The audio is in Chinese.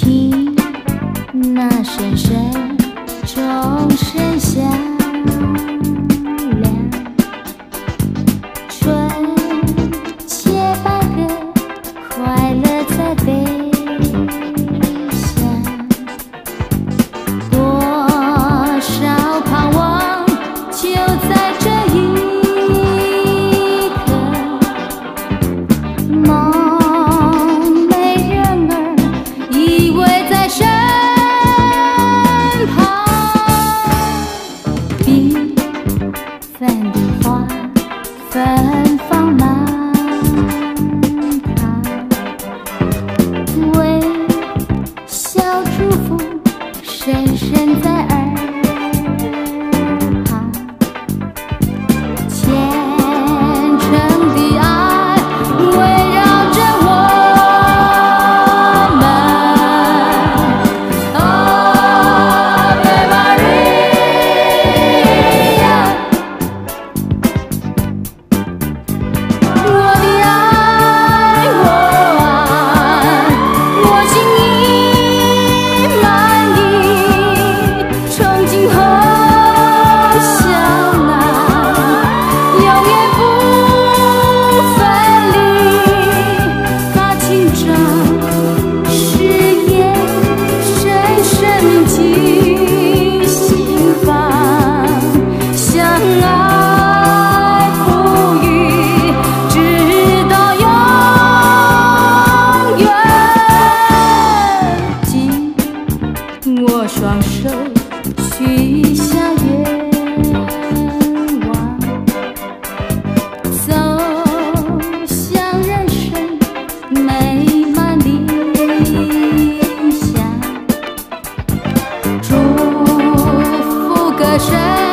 听那声声钟声响 friend. 美满理想。祝福歌声